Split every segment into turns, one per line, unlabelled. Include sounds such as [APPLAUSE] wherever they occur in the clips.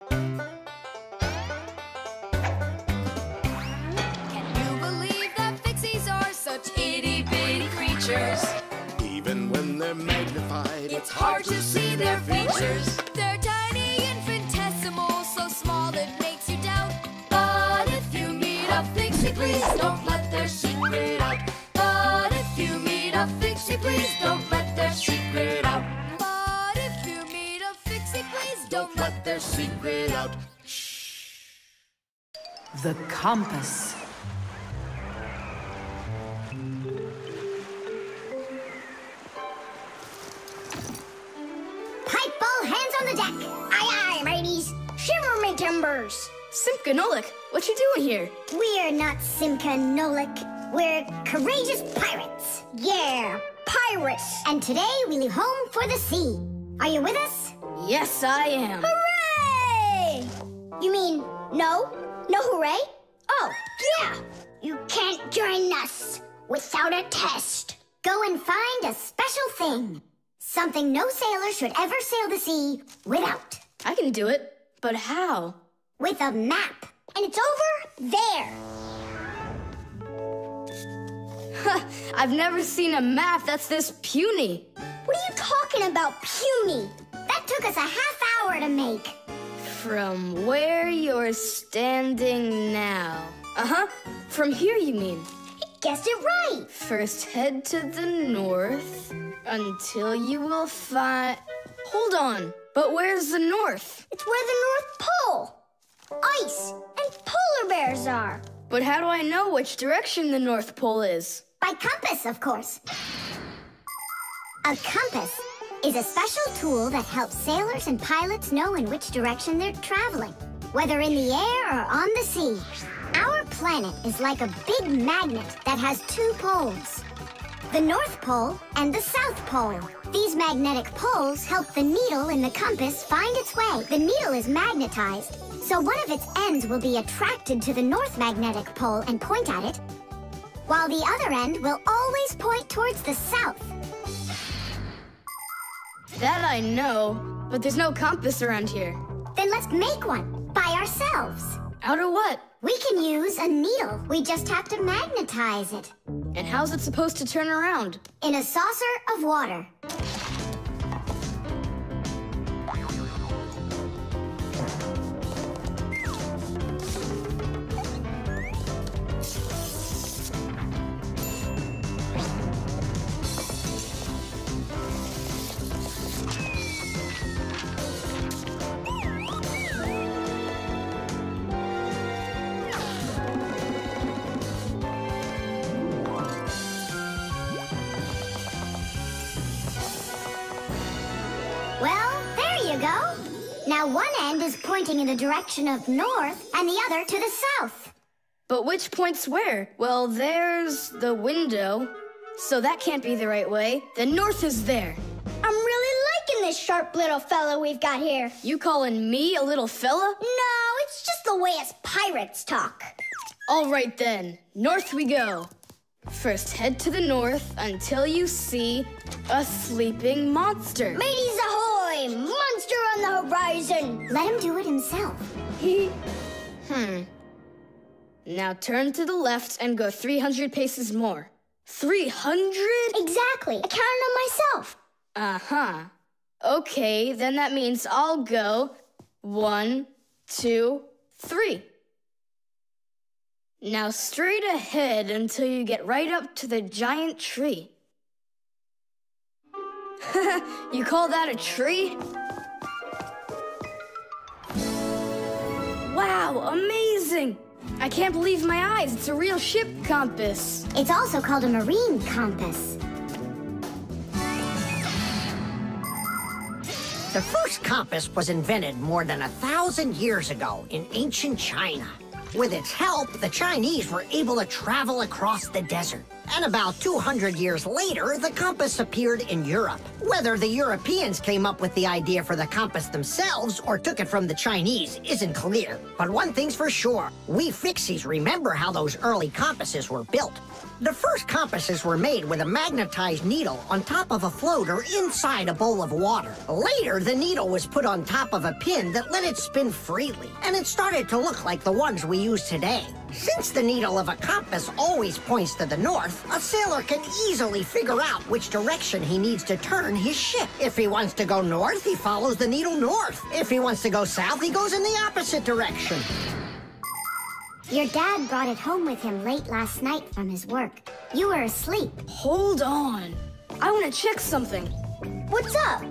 Can you believe that fixies are such itty bitty creatures?
Even when they're magnified,
It's hard to see their features. They're tiny, infinitesimal, so small it makes you doubt. But if you meet a fixie, please don't let their secret out. But if you meet a fixie, please don't let their secret out. Don't let their secret out.
The compass.
Pipe ball, hands on the deck. Aye, aye, mateys. Shiver me timbers.
Simka Nolik, what you doing here?
We're not Simka Nolik. We're courageous pirates. Yeah, pirates. And today we leave home for the sea. Are you with us?
Yes, I am.
Hooray! You mean no? No hooray? Oh, yeah. You can't join us without a test. Go and find a special thing. Something no sailor should ever sail the sea without.
I can do it, but how?
With a map. And it's over there. Huh!
I've never seen a map that's this puny.
What are you talking about, puny? That took us a half hour to make.
From where you're standing now. Uh huh. From here, you mean?
I guessed it right.
First, head to the north until you will find. Hold on. But where's the north?
It's where the North Pole, ice, and polar bears are.
But how do I know which direction the North Pole is?
By compass, of course. A compass is a special tool that helps sailors and pilots know in which direction they're traveling, whether in the air or on the sea. Our planet is like a big magnet that has two poles. The North Pole and the South Pole. These magnetic poles help the needle in the compass find its way. The needle is magnetized, so one of its ends will be attracted to the North Magnetic Pole and point at it, while the other end will always point towards the south.
That I know, but there's no compass around here.
Then let's make one by ourselves.
Out of what?
We can use a needle. We just have to magnetize it
And how's it supposed to turn around?
in a saucer of water. Now one end is pointing in the direction of north and the other to the south.
But which point's where? Well, there's the window. So that can't be the right way. The north is there.
I'm really liking this sharp little fellow we've got here.
You calling me a little fella?
No, it's just the way us pirates talk.
All right then, north we go. First, head to the north until you see a sleeping monster.
Mateys ahoy! On the horizon! Let him do it himself.
He [LAUGHS] hmm. Now turn to the left and go 300 paces more. 300?
Exactly. I counted on myself.
Uh huh. Okay, then that means I'll go one, two, three. Now straight ahead until you get right up to the giant tree. [LAUGHS] you call that a tree? Wow, amazing! I can't believe my eyes. It's a real ship compass.
It's also called a marine compass.
The first compass was invented more than a thousand years ago in ancient China. With its help, the Chinese were able to travel across the desert. And about 200 years later, the compass appeared in Europe. Whether the Europeans came up with the idea for the compass themselves or took it from the Chinese isn't clear. But one thing's for sure, we fixies remember how those early compasses were built. The first compasses were made with a magnetized needle on top of a floater inside a bowl of water. Later, the needle was put on top of a pin that let it spin freely, and it started to look like the ones we use today. Since the needle of a compass always points to the north, a sailor can easily figure out which direction he needs to turn his ship. If he wants to go north, he follows the needle north. If he wants to go south, he goes in the opposite direction.
Your dad brought it home with him late last night from his work. You were asleep.
Hold on. I want to check something.
What's up?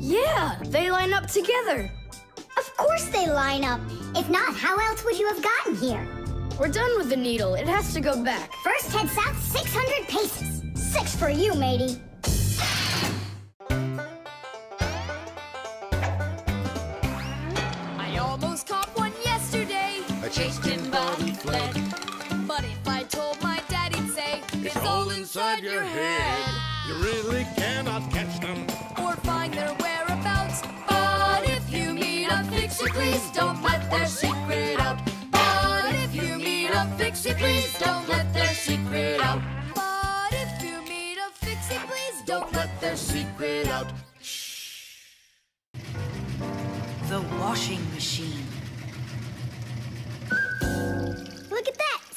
Yeah, they line up together.
Of course they line up. If not, how else would you have gotten here?
We're done with the needle. It has to go back.
First head south 600 paces. Six for you, matey.
Chased him, but he fled.
But if I told my dad, he'd say
It's all inside your head. You really cannot catch them.
or find their whereabouts. But if you meet a fixie, please don't let their secret out. But if you meet a fixie, please don't let their secret out. But if you meet a fixie, please don't let their secret out.
The washing machine.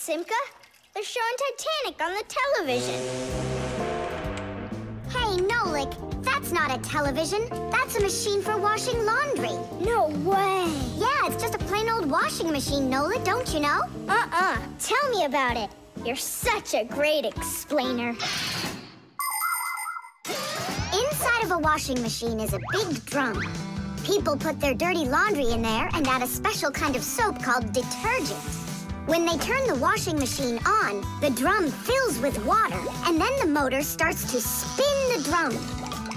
Simka. They're showing Titanic on the television. Hey, Nolik, that's not a television. That's a machine for washing laundry. No way. Yeah, it's just a plain old washing machine, Nolik, don't you know? Uh-uh. Tell me about it. You're such a great explainer. Inside of a washing machine is a big drum. People put their dirty laundry in there and add a special kind of soap called detergent. When they turn the washing machine on, the drum fills with water, and then the motor starts to spin the drum.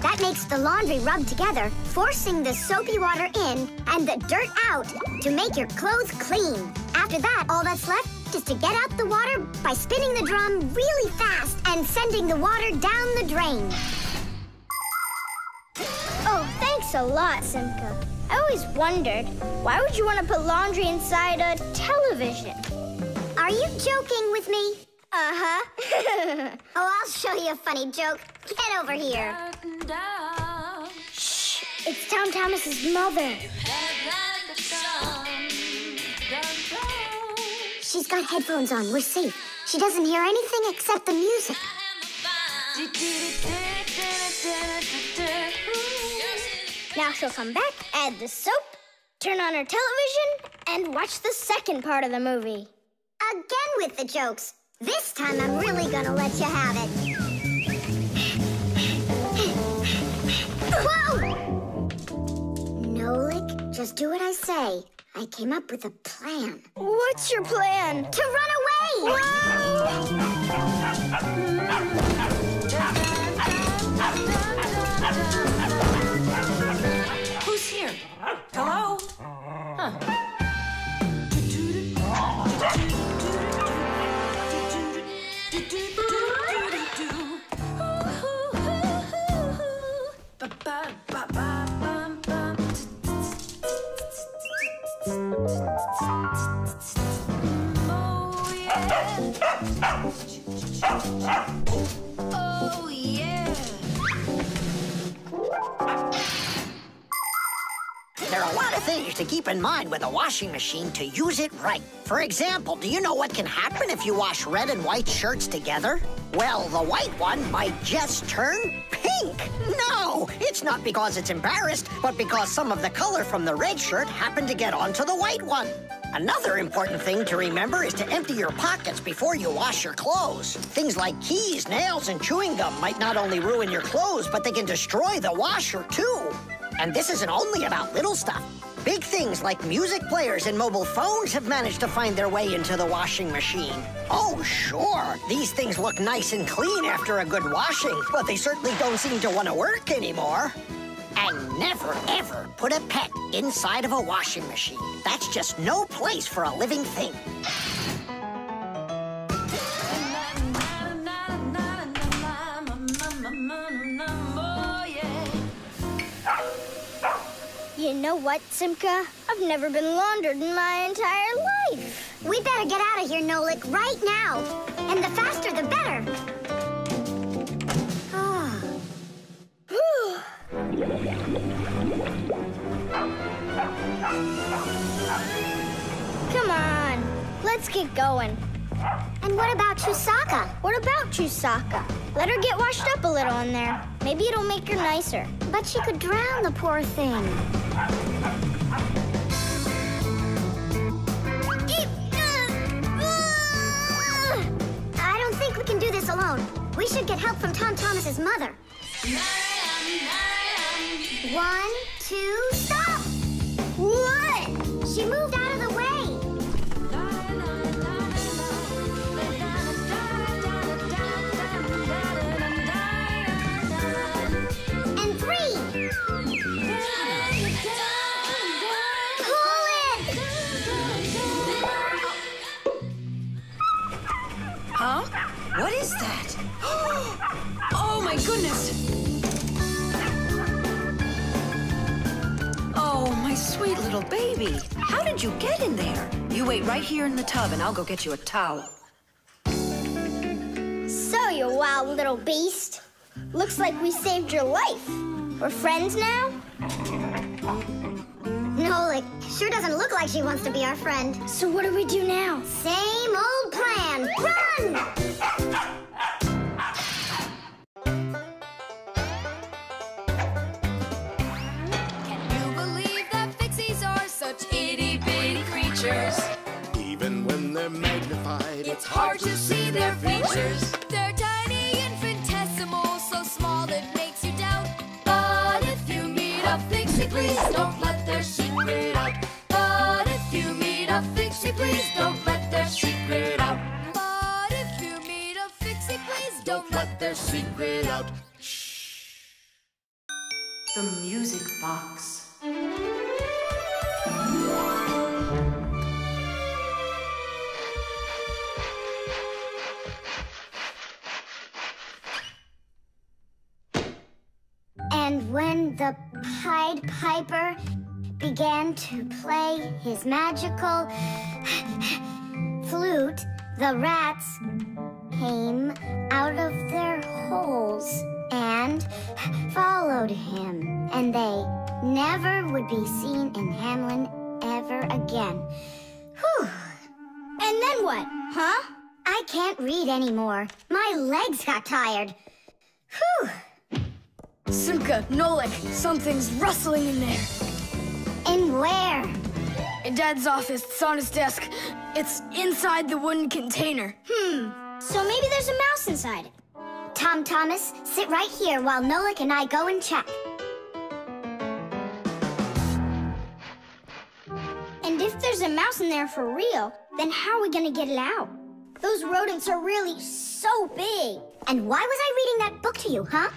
That makes the laundry rub together, forcing the soapy water in and the dirt out to make your clothes clean. After that, all that's left is to get out the water by spinning the drum really fast and sending the water down the drain. Oh, thanks a lot, Simka. I always wondered, why would you want to put laundry inside a television? Are you joking with me? Uh-huh. [LAUGHS] oh, I'll show you a funny joke. Get over here. Shh, it's Tom Thomas's mother. She's got headphones on. We're safe. She doesn't hear anything except the music. Now she'll come back, add the soap, turn on her television, and watch the second part of the movie. Again with the jokes. This time I'm really gonna let you have it. Whoa! Nolik, just do what I say. I came up with a plan. What's your plan? To run away!
Who's
Oh, yeah.
There are a lot of things to keep in mind with a washing machine to use it right. For example, do you know what can happen if you wash red and white shirts together? Well, the white one might just turn pink. No, it's not because it's embarrassed, but because some of the color from the red shirt happened to get onto the white one. Another important thing to remember is to empty your pockets before you wash your clothes. Things like keys, nails, and chewing gum might not only ruin your clothes, but they can destroy the washer too. And this isn't only about little stuff. Big things like music players and mobile phones have managed to find their way into the washing machine. Oh, sure, these things look nice and clean after a good washing, but they certainly don't seem to want to work anymore. And never, ever put a pet inside of a washing machine. That's just no place for a living thing.
You know what, Simka? I've never been laundered in my entire life.
We better get out of here, Nolik, right now. And the faster, the better.
Let's get going.
And what about Chewsocka?
What about Chewsocka? Let her get washed up a little in there. Maybe it'll make her nicer.
But she could drown the poor thing. Ah! I don't think we can do this alone. We should get help from Tom Thomas's mother. One, two, stop! What? She moved out of the way.
What is that? [GASPS] Oh my goodness! Oh, my sweet little baby. How did you get in there? You wait right here in the tub and I'll go get you a towel.
So, you wild little beast. Looks like we saved your life. We're friends now?
Nolik sure doesn't look like she wants to be our friend.
So what do we do now?
Same old plan. Run!
It's hard to see their features. They're tiny, infinitesimal, so small it makes you doubt. But if you meet a fixie, please don't let their secret out. But if you meet a fixie, please don't let their secret out. But if you meet a fixie, please don't let their secret out. Shh.
The music box.
The Pied Piper began to play his magical flute, the rats came out of their holes and followed him. And they never would be seen in Hamelin ever again. Whew.
And then what? Huh?
I can't read anymore. My legs got tired. Whew.
Simka, Nolik, something's rustling in there.
And where?
In Dad's office, it's on his desk. It's inside the wooden container.
Hmm. So maybe there's a mouse inside it.
Tom Thomas, sit right here while Nolik and I go and check.
And if there's a mouse in there for real, then how are we gonna get it out? Those rodents are really so big.
And why was I reading that book to you, huh?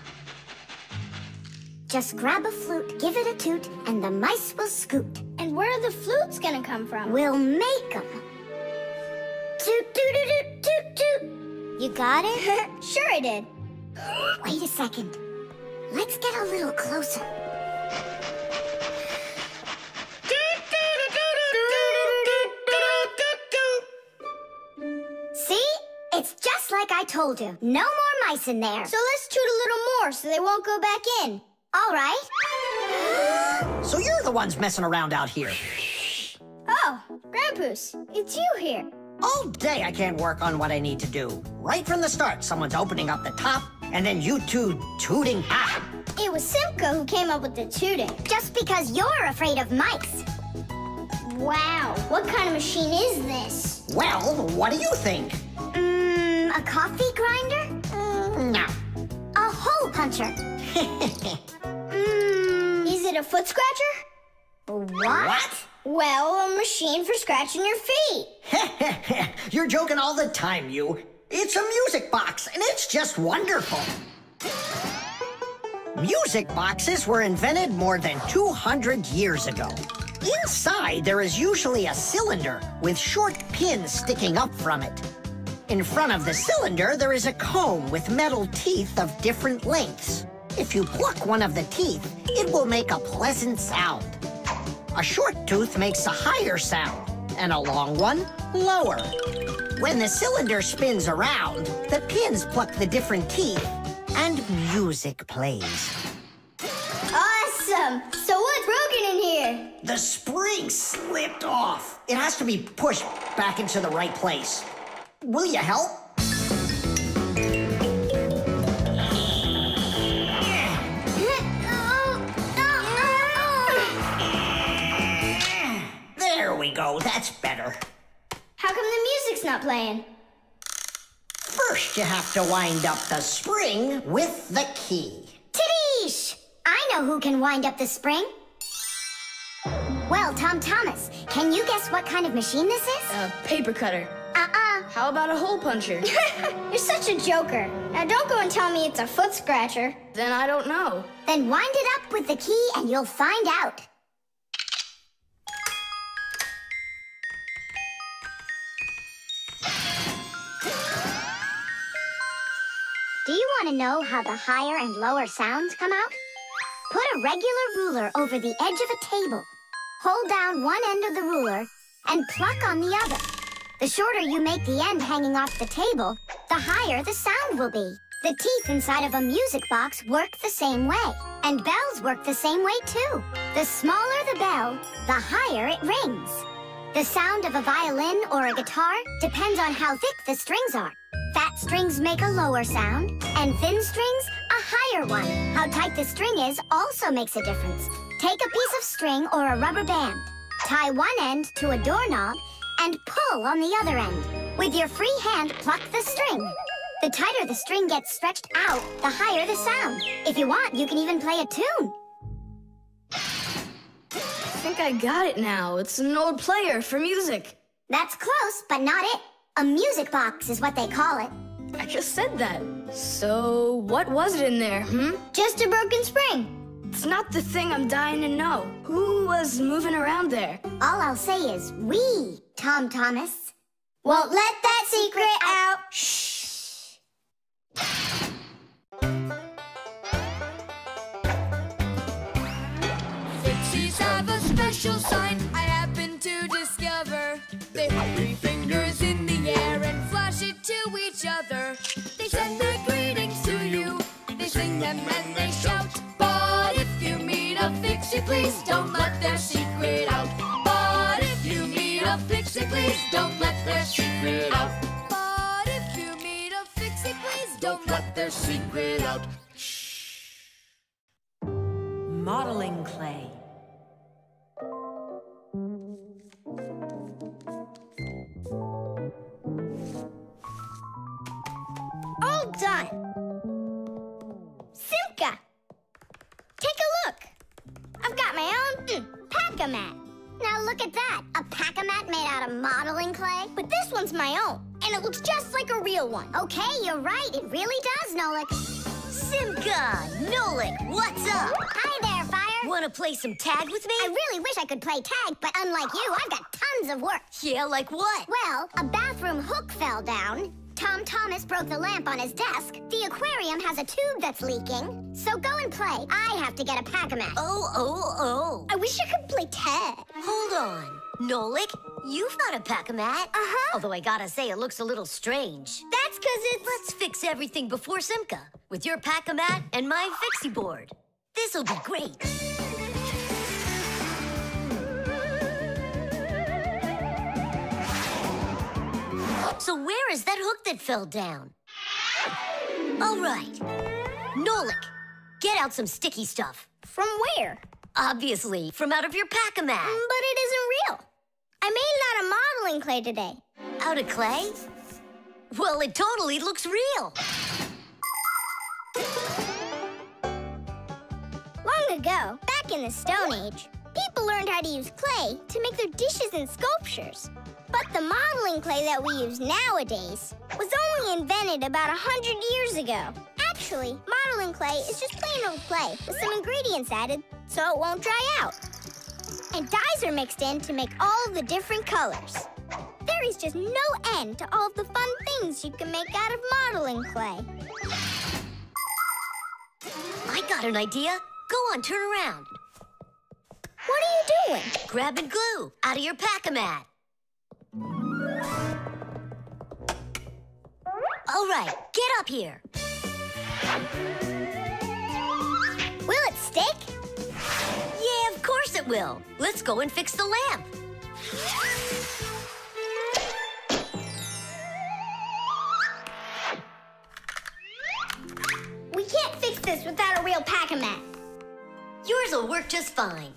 Just grab a flute, give it a toot, and the mice will scoot.
And where are the flutes gonna come from?
We'll make 'em. Toot, toot, toot, toot, toot. You got it? [LAUGHS]
sure I did.
Wait a second. Let's get a little closer. See? It's just like I told you. No more mice in there.
So let's toot a little more so they won't go back in.
All right. [GASPS]
So you're the ones messing around out here.
Oh, Grandpus, it's you here.
All day I can't work on what I need to do. Right from the start, someone's opening up the top, and then you two tooting. Ah!
It was Simka who came up with the tooting.
Just because you're afraid of mice.
Wow, what kind of machine is this?
Well, what do you think?
Mmm, a coffee grinder?
Mm, no.
A hole puncher? [LAUGHS]
It a foot scratcher?
what?
Well, a machine for scratching your feet. [LAUGHS]
You're joking all the time, you. It's a music box, and it's just wonderful. Music boxes were invented more than 200 years ago. Inside, there is usually a cylinder with short pins sticking up from it. In front of the cylinder, there is a comb with metal teeth of different lengths. If you pluck one of the teeth, it will make a pleasant sound. A short tooth makes a higher sound, and a long one, lower. When the cylinder spins around, the pins pluck the different teeth, and music plays.
Awesome! So what's broken in here?
The spring slipped off. It has to be pushed back into the right place. Will you help? We go. That's better.
How come the music's not playing?
First, you have to wind up the spring with the key.
Tidish! I know who can wind up the spring. Well, Tom Thomas, can you guess what kind of machine this is?
A paper cutter.
Uh-uh.
How about a hole puncher? [LAUGHS]
You're such a joker. Now don't go and tell me it's a foot scratcher.
then I don't know.
Then wind it up with the key and you'll find out. Know how the higher and lower sounds come out? Put a regular ruler over the edge of a table. Hold down one end of the ruler and pluck on the other. The shorter you make the end hanging off the table, the higher the sound will be. The teeth inside of a music box work the same way, and bells work the same way too. The smaller the bell, the higher it rings. The sound of a violin or a guitar depends on how thick the strings are. Fat strings make a lower sound, and thin strings a higher one. How tight the string is also makes a difference. Take a piece of string or a rubber band. Tie one end to a doorknob and pull on the other end. With your free hand, pluck the string. The tighter the string gets stretched out, the higher the sound. If you want, you can even play a tune.
I think I got it now. It's an old player for music.
That's close, but not it. A music box is what they call it.
I just said that. So, what was it in there, hmm?
Just a broken spring.
It's not the thing I'm dying to know. Who was moving around there?
All I'll say is we, Tom Thomas.
Won't let that secret out.
Fixies have a special sign I happen to discover. They each other. They send their greetings to you. They sing them and they shout. But if you meet a fixie, please don't let their secret out. But if you meet a fixie, please don't let their secret out.
Real one.
Okay, you're right. It really does, Nolik.
Simka, Nolik, what's up?
Hi there, Fire.
Wanna play some tag with me?
I really wish I could play tag, but unlike you, I've got tons of work.
Yeah, like what?
Well, a bathroom hook fell down. Tom Thomas broke the lamp on his desk. The aquarium has a tube that's leaking. So go and play. I have to get a pack-o-mat.
Oh, oh, oh.
I wish I could play tag.
Hold on. Nolik, you've got a pack-o-mat.
Uh-huh.
Although I gotta say, it looks a little strange.
That's because it's...
Let's fix everything before Simka with your pack-o-mat and my fixie board. This'll be great. So where is that hook that fell down? All right. Nolik, get out some sticky stuff.
From where?
Obviously, from out of your pack-o-mat.
But it isn't real. I made it out of modeling clay today.
Out of clay? Well, it totally looks real.
Long ago, back in the Stone Age, people learned how to use clay to make their dishes and sculptures. But the modeling clay that we use nowadays was only invented about a hundred years ago. Actually, modeling clay is just plain old clay with some ingredients added so it won't dry out. And dyes are mixed in to make all the different colors. There is just no end to all of the fun things you can make out of modeling clay.
I got an idea. Go on, turn around.
What are you doing?
Grabbing glue out of your pack-o-mat. All right, get up here. Course it will. Let's go and fix the lamp.
We can't fix this without a real pack-o-mat.
Yours will work just fine.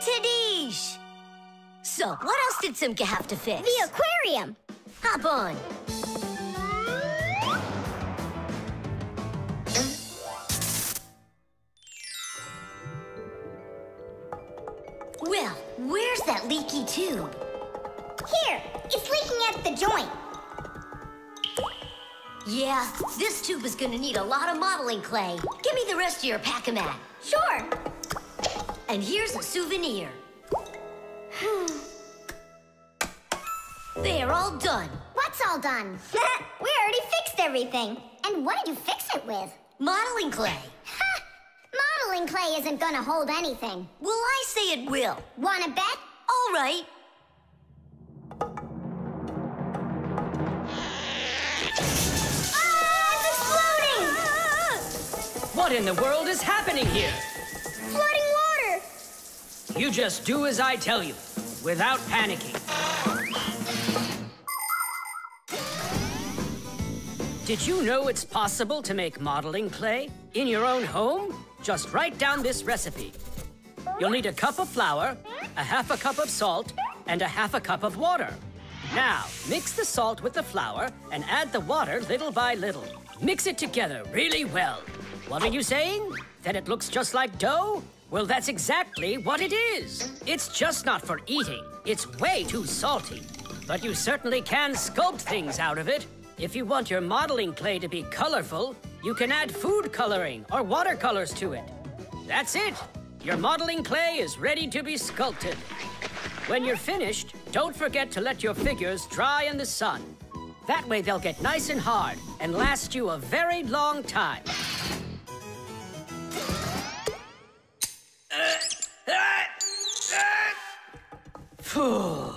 Tadish! So, what else did Simka have to fix?
The aquarium.
Hop on. Well, where's that leaky tube?
Here, it's leaking at the joint.
Yeah, this tube is gonna need a lot of modeling clay. Give me the rest of your pack-o-mat.
Sure.
And here's a souvenir. Hmm. They're all done.
What's all done? [LAUGHS]
we already fixed everything.
And what did you fix it with?
Modeling clay.
Ha! Modeling clay isn't gonna hold anything.
Well, I say it will.
Wanna bet?
All right.
Ah, it's exploding!
What in the world is happening here?
Flooding water!
You just do as I tell you, without panicking. Did you know it's possible to make modeling clay in your own home? Just write down this recipe. You'll need a cup of flour, a half a cup of salt, and a half a cup of water. Now, mix the salt with the flour and add the water little by little. Mix it together really well. What are you saying? That it looks just like dough? Well, that's exactly what it is. It's just not for eating. It's way too salty. But you certainly can sculpt things out of it. If you want your modeling clay to be colorful, you can add food coloring or watercolors to it. That's it. Your modeling clay is ready to be sculpted. When you're finished, don't forget to let your figures dry in the sun. That way they'll get nice and hard and last you a very long time. Phew.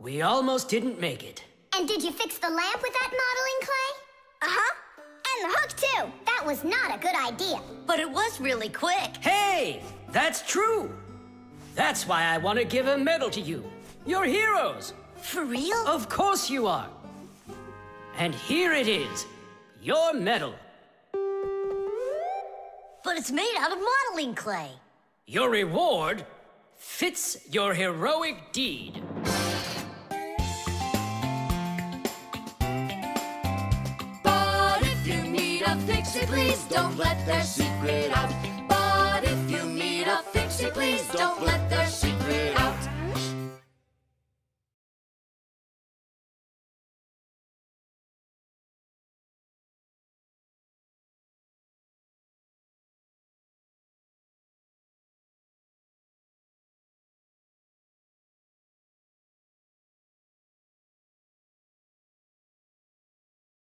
We almost didn't make it.
And did you fix the lamp with that modeling clay?
Uh-huh. And the hook, too.
That was not a good idea.
But it was really quick.
Hey, that's true. That's why I want to give a medal to you. You're heroes.
For real?
Of course you are. And here it is, your medal.
But it's made out of modeling clay.
Your reward fits your heroic deed.
fixie, please don't let their secret out. But if you need a fixie, please don't let their secret out.